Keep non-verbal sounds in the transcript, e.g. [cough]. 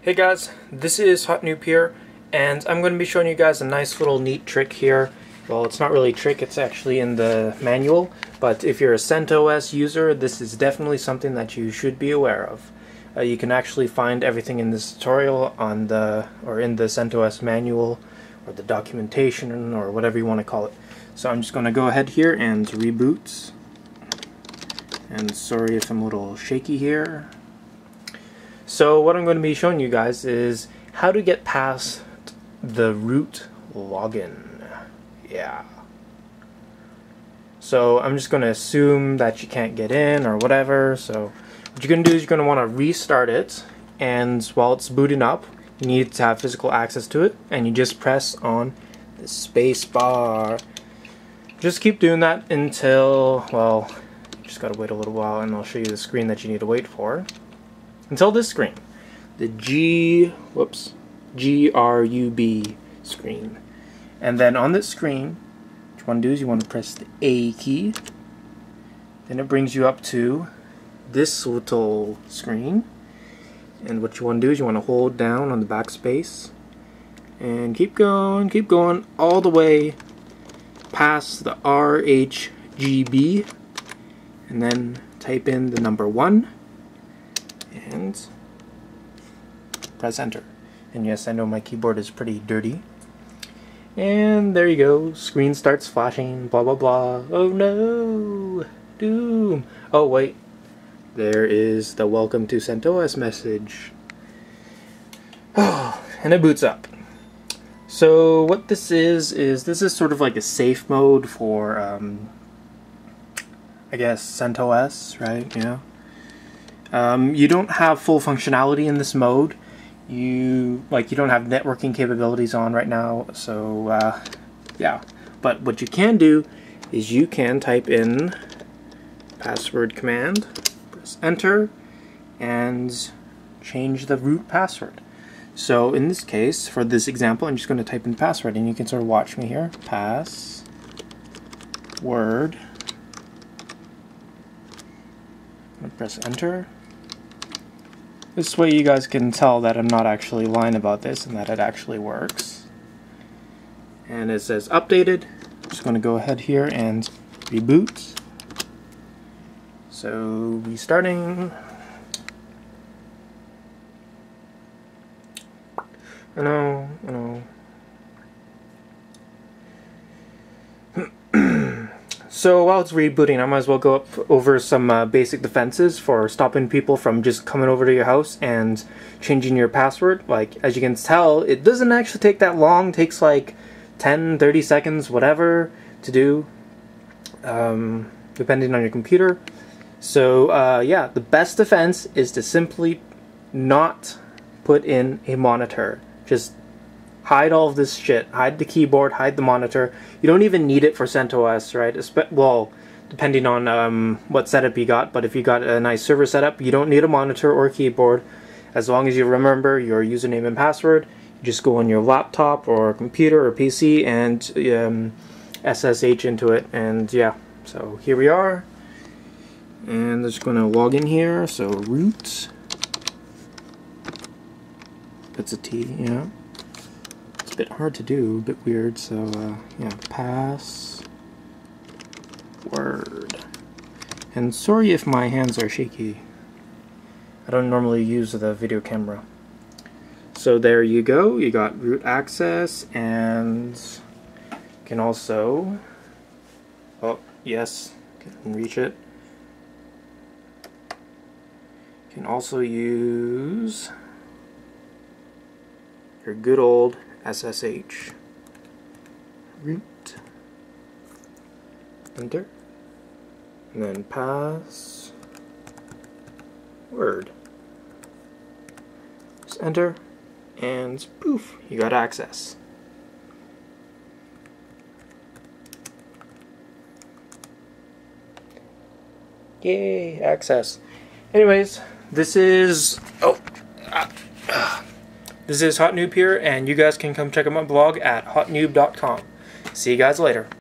Hey guys, this is Hot Noob here, and I'm going to be showing you guys a nice little neat trick here. Well, it's not really a trick, it's actually in the manual, but if you're a CentOS user, this is definitely something that you should be aware of. Uh, you can actually find everything in this tutorial on the, or in the CentOS manual, or the documentation, or whatever you want to call it. So I'm just going to go ahead here and reboot. And sorry if I'm a little shaky here. So what I'm going to be showing you guys is how to get past the root login. Yeah. So I'm just going to assume that you can't get in or whatever. So what you're going to do is you're going to want to restart it. And while it's booting up, you need to have physical access to it. And you just press on the space bar. Just keep doing that until, well, just got to wait a little while and I'll show you the screen that you need to wait for until this screen, the G, whoops, G-R-U-B screen. And then on this screen, what you want to do is you want to press the A key. Then it brings you up to this little screen. And what you want to do is you want to hold down on the backspace and keep going, keep going all the way past the RHGB and then type in the number 1 and press enter. And yes, I know my keyboard is pretty dirty. And there you go, screen starts flashing, blah blah blah. Oh no! Doom! Oh wait, there is the welcome to CentOS message. Oh, [sighs] and it boots up. So what this is, is this is sort of like a safe mode for, um, I guess, CentOS, right? You know? Um, you don't have full functionality in this mode. You like you don't have networking capabilities on right now, so uh, yeah. But what you can do is you can type in password command, press enter, and change the root password. So in this case, for this example, I'm just going to type in password, and you can sort of watch me here. Pass word. Press enter. This way you guys can tell that I'm not actually lying about this and that it actually works. And it says updated. I'm just going to go ahead here and reboot. So restarting. I know, I know. So while it's rebooting, I might as well go up over some uh, basic defenses for stopping people from just coming over to your house and changing your password. Like, as you can tell, it doesn't actually take that long. It takes like 10, 30 seconds, whatever, to do, um, depending on your computer. So, uh, yeah, the best defense is to simply not put in a monitor. Just hide all of this shit. Hide the keyboard, hide the monitor. You don't even need it for CentOS, right? Well, depending on um, what setup you got, but if you got a nice server setup, you don't need a monitor or keyboard. As long as you remember your username and password, you just go on your laptop or computer or PC and um, SSH into it, and yeah. So here we are, and I'm just going to log in here. So root, that's a T, yeah bit hard to do, a bit weird, so uh, yeah, pass word. And sorry if my hands are shaky. I don't normally use the video camera. So there you go, you got root access and can also, oh yes, can reach it. You Can also use your good old SSH. Root. Enter. And then pass. Word. Just enter. And poof, you got access. Yay, access. Anyways, this is... Oh. This is Hot Noob here, and you guys can come check out my blog at hotnoob.com. See you guys later.